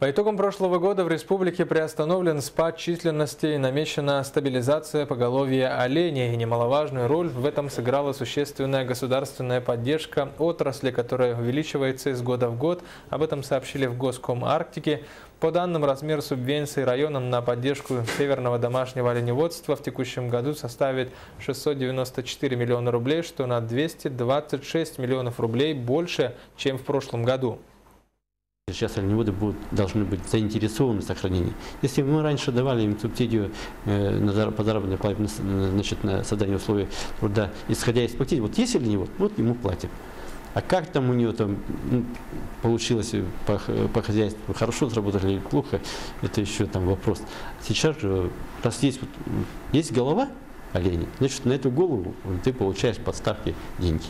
По итогам прошлого года в республике приостановлен спад численности и намечена стабилизация поголовья оленей. И немаловажную роль в этом сыграла существенная государственная поддержка отрасли, которая увеличивается из года в год. Об этом сообщили в Госком Арктике. По данным, размер субвенций районам на поддержку северного домашнего оленеводства в текущем году составит 694 миллиона рублей, что на 226 миллионов рублей больше, чем в прошлом году. Сейчас оленеводы будут, должны быть заинтересованы в сохранении. Если мы раньше давали им субсидию э, по заработной плате, значит, на создание условий труда, исходя из платить, вот есть оленевод, вот ему платим. А как там у него там ну, получилось по, по хозяйству, хорошо заработали или плохо, это еще там вопрос. Сейчас же, раз есть, вот, есть голова оленя, значит на эту голову ты получаешь подставки деньги.